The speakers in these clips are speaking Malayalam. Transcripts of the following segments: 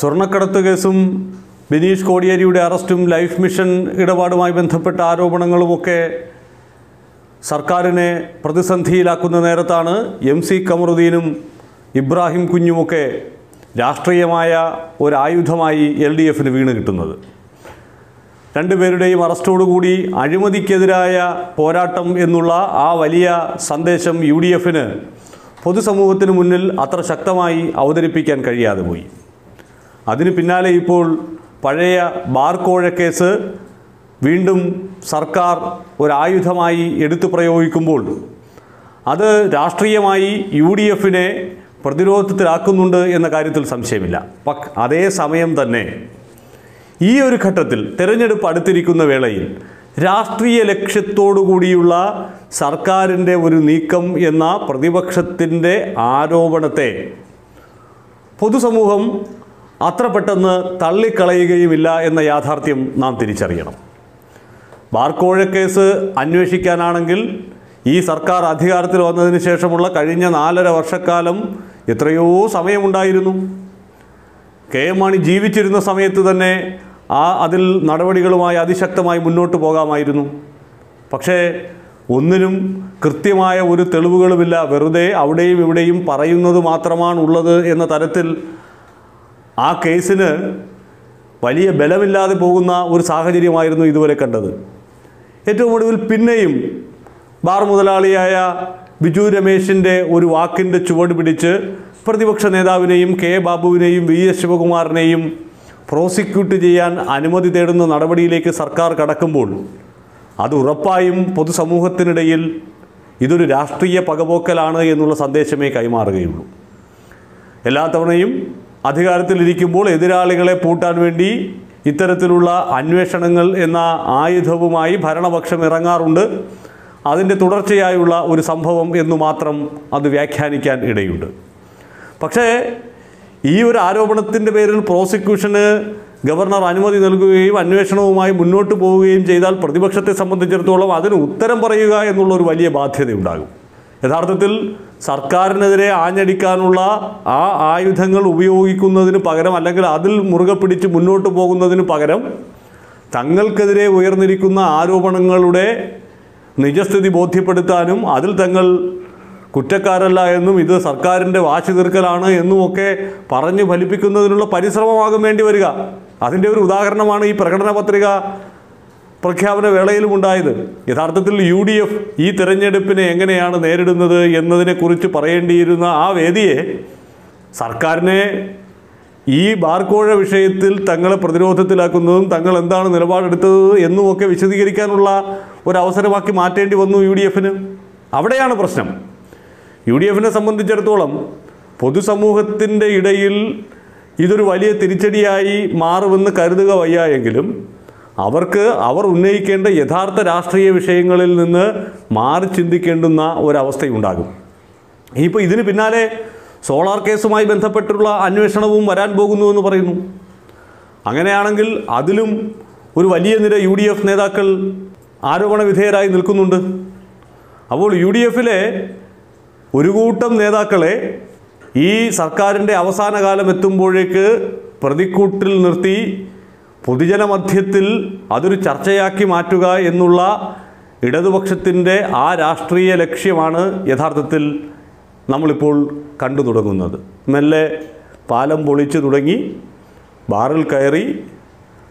സ്വർണക്കടത്ത് കേസും ബിനീഷ് കോടിയേരിയുടെ അറസ്റ്റും ലൈഫ് മിഷൻ ഇടപാടുമായി ബന്ധപ്പെട്ട ആരോപണങ്ങളുമൊക്കെ സർക്കാരിനെ പ്രതിസന്ധിയിലാക്കുന്ന നേരത്താണ് എം സി കമറുദ്ദീനും ഇബ്രാഹിം കുഞ്ഞുമൊക്കെ രാഷ്ട്രീയമായ ഒരായുധമായി എൽ ഡി എഫിന് വീണ് കിട്ടുന്നത്. രണ്ടുപേരുടെയും അറസ്റ്റോടുകൂടി അഴിമതിക്കെതിരായ പോരാട്ടം എന്നുള്ള ആ വലിയ സന്ദേശം യു ഡി എഫിന് പൊതുസമൂഹത്തിന് മുന്നിൽ അത്ര ശക്തമായി അവതരിപ്പിക്കാൻ കഴിയാതെ പോയി. അതിന് പിന്നാലെ ഇപ്പോൾ പഴയ ബാർക്കോഴ കേസ് വീണ്ടും സർക്കാർ ഒരായുധമായി എടുത്തു പ്രയോഗിക്കുമ്പോൾ അത് രാഷ്ട്രീയമായി യു ഡി എഫിനെ പ്രതിരോധത്തിലാക്കുന്നുണ്ട് എന്ന കാര്യത്തിൽ സംശയമില്ല. പക് അതേ സമയം തന്നെ ഈ ഒരു ഘട്ടത്തിൽ തിരഞ്ഞെടുപ്പ് അടുത്തിരിക്കുന്ന വേളയിൽ രാഷ്ട്രീയ ലക്ഷ്യത്തോടു കൂടിയുള്ള സർക്കാരിന്റെ ഒരു നീക്കം എന്ന പ്രതിപക്ഷത്തിന്റെ ആരോപണത്തെ പൊതുസമൂഹം അത്ര പെട്ടെന്ന് തള്ളിക്കളയുകയുമില്ല എന്ന യാഥാർത്ഥ്യം നാം തിരിച്ചറിയണം. ബാർക്കോഴ കേസ് അന്വേഷിക്കാനാണെങ്കിൽ ഈ സർക്കാർ അധികാരത്തിൽ വന്നതിന് ശേഷമുള്ള കഴിഞ്ഞ നാലര വർഷക്കാലം എത്രയോ സമയമുണ്ടായിരുന്നു. കെ എം മാണി ജീവിച്ചിരുന്ന സമയത്ത് തന്നെ ആ അതിൽ നടപടികളുമായി അതിശക്തമായി മുന്നോട്ട് പോകാമായിരുന്നു. പക്ഷേ ഒന്നിനും കൃത്യമായ ഒരു തെളിവുകളുമില്ല. വെറുതെ അവിടെയും ഇവിടെയും പറയുന്നത് മാത്രമാണ് ഉള്ളത് എന്ന തരത്തിൽ ആ കേസിന് വലിയ ബലമില്ലാതെ പോകുന്ന ഒരു സാഹചര്യമായിരുന്നു ഇതുവരെ കണ്ടത്. ഏറ്റവും ഒടുവിൽ പിന്നെയും ബാർ മുതലാളിയായ ബിജു രമേശിന്റെ ഒരു വാക്കിന്റെ ചുവട് പിടിച്ച് പ്രതിപക്ഷ നേതാവിനെയും കെ ബാബുവിനെയും വി എസ് ശിവകുമാറിനെയും പ്രോസിക്യൂട്ട് ചെയ്യാൻ അനുമതി തേടുന്ന നടപടിയിലേക്ക് സർക്കാർ കടക്കുമ്പോൾ അത് ഉറപ്പായും പൊതുസമൂഹത്തിനിടയിൽ ഇതൊരു രാഷ്ട്രീയ പകപോക്കലാണ് എന്നുള്ള സന്ദേശമേ കൈമാറുകയുള്ളൂ. എല്ലാ തവണയും അധികാരത്തിലിരിക്കുമ്പോൾ എതിരാളികളെ പൂട്ടാൻ വേണ്ടി ഇത്തരത്തിലുള്ള അന്വേഷണങ്ങൾ എന്ന ആയുധവുമായി ഭരണപക്ഷം ഇറങ്ങാറുണ്ട്. അതിന്റെ തുടർച്ചയായുള്ള ഒരു സംഭവം എന്നു മാത്രം അത് വ്യാഖ്യാനിക്കാൻ ഇടയുണ്ട്. പക്ഷേ ഈ ഒരു ആരോപണത്തിന്റെ പേരിൽ പ്രോസിക്യൂഷന് ഗവർണർ അനുമതി നൽകുകയും അന്വേഷണവുമായി മുന്നോട്ട് പോവുകയും ചെയ്താൽ പ്രതിപക്ഷത്തെ സംബന്ധിച്ചിടത്തോളം അതിന് ഉത്തരം പറയുക എന്നുള്ളൊരു വലിയ ബാധ്യതയുണ്ടാകും. യഥാർത്ഥത്തിൽ സർക്കാരിനെതിരെ ആഞ്ഞടിക്കാനുള്ള ആ ആയുധങ്ങൾ ഉപയോഗിക്കുന്നതിന് പകരം അല്ലെങ്കിൽ അതിൽ മുറുകെ പിടിച്ച് മുന്നോട്ട് പോകുന്നതിന് പകരം തങ്ങൾക്കെതിരെ ഉയർന്നിരിക്കുന്ന ആരോപണങ്ങളുടെ നിജസ്ഥിതി ബോധ്യപ്പെടുത്താനും അതിൽ തങ്ങൾ കുറ്റക്കാരല്ല എന്നും ഇത് സർക്കാരിന്റെ വാശി തീർക്കലാണ് എന്നുമൊക്കെ പറഞ്ഞ് ഫലിപ്പിക്കുന്നതിനുള്ള പരിശ്രമമാകും വേണ്ടി വരിക. അതിന്റെ ഒരു ഉദാഹരണമാണ് ഈ പ്രകടന പത്രിക പ്രഖ്യാപന വേളയിലും ഉണ്ടായത് യഥാർത്ഥത്തിൽ യു ഡി എഫ് ഈ തെരഞ്ഞെടുപ്പിനെ എങ്ങനെയാണ് നേരിടുന്നത് എന്നതിനെക്കുറിച്ച് പറയേണ്ടിയിരുന്ന ആ വേദിയെ സർക്കാരിനെ ഈ ബാർക്കോഴ വിഷയത്തിൽ തങ്ങളെ പ്രതിരോധത്തിലാക്കുന്നതും തങ്ങൾ എന്താണ് നിലപാടെടുത്തത് എന്നുമൊക്കെ വിശദീകരിക്കാനുള്ള ഒരവസരമാക്കി മാറ്റേണ്ടി വന്നു യു ഡി എഫിന്. അവിടെയാണ് പ്രശ്നം. യു ഡി എഫിനെ സംബന്ധിച്ചിടത്തോളം പൊതുസമൂഹത്തിന്റെ ഇടയിൽ ഇതൊരു വലിയ തിരിച്ചടിയായി മാറുമെന്ന് കരുതുക വയ്യ എങ്കിലും അവർക്ക് അവർ ഉന്നയിക്കേണ്ട യഥാർത്ഥ രാഷ്ട്രീയ വിഷയങ്ങളിൽ നിന്ന് മാറി ചിന്തിക്കേണ്ടുന്ന ഒരവസ്ഥയുണ്ടാകും. ഇനിയിപ്പോൾ ഇതിന് പിന്നാലെ സോളാർ കേസുമായി ബന്ധപ്പെട്ടുള്ള അന്വേഷണവും വരാൻ പോകുന്നു എന്ന് പറയുന്നു. അങ്ങനെയാണെങ്കിൽ അതിലും ഒരു വലിയ നിര യു ഡി എഫ് നേതാക്കൾ ആരോപണ വിധേയരായി നിൽക്കുന്നുണ്ട്. അപ്പോൾ യു ഡി എഫിലെ ഒരു കൂട്ടം നേതാക്കളെ ഈ സർക്കാരിന്റെ അവസാന കാലം എത്തുമ്പോഴേക്ക് പ്രതിക്കൂട്ടിൽ നിർത്തി പൊതുജനമധ്യത്തിൽ അതൊരു ചർച്ചയാക്കി മാറ്റുക എന്നുള്ള ഇടതുപക്ഷത്തിന്റെ ആ രാഷ്ട്രീയ ലക്ഷ്യമാണ് യഥാർത്ഥത്തിൽ നമ്മളിപ്പോൾ കണ്ടു തുടങ്ങുന്നത്. മെല്ലെ പാലം പൊളിച്ചു തുടങ്ങി ബാറിൽ കയറി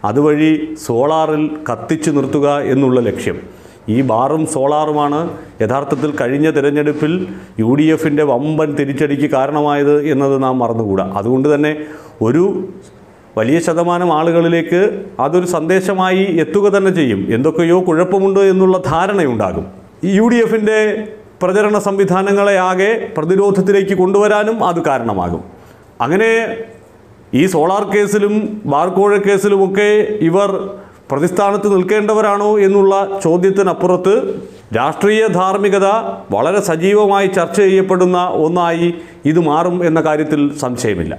അതുവഴി സോളാറിൽ കത്തിച്ചു നിർത്തുക എന്നുള്ള ലക്ഷ്യം. ഈ ബാറും സോളാറുമാണ് യഥാർത്ഥത്തിൽ കഴിഞ്ഞ തിരഞ്ഞെടുപ്പിൽ യു ഡി എഫിന്റെ വമ്പൻ തിരിച്ചടിക്ക് കാരണമായത് എന്നത് നാം മറന്നുകൂടാ. അതുകൊണ്ട് തന്നെ ഒരു വലിയ ശതമാനം ആളുകളിലേക്ക് അതൊരു സന്ദേശമായി എത്തുക തന്നെ ചെയ്യും. എന്തൊക്കെയോ കുഴപ്പമുണ്ട് എന്നുള്ള ധാരണയുണ്ടാകും. യു ഡി എഫിന്റെ പ്രചരണ സംവിധാനങ്ങളെ ആകെ പ്രതിരോധത്തിലേക്ക് കൊണ്ടുവരാനും അത് കാരണമാകും. അങ്ങനെ ഈ സോളാർ കേസിലും ബാർക്കോഴ കേസിലുമൊക്കെ ഇവർ പ്രതിസ്ഥാനത്ത് നിൽക്കേണ്ടവരാണോ എന്നുള്ള ചോദ്യത്തിനപ്പുറത്ത് രാഷ്ട്രീയ ധാർമ്മികത വളരെ സജീവമായി ചർച്ച ചെയ്യപ്പെടുന്ന ഒന്നായി ഇത് മാറും എന്ന കാര്യത്തിൽ സംശയമില്ല.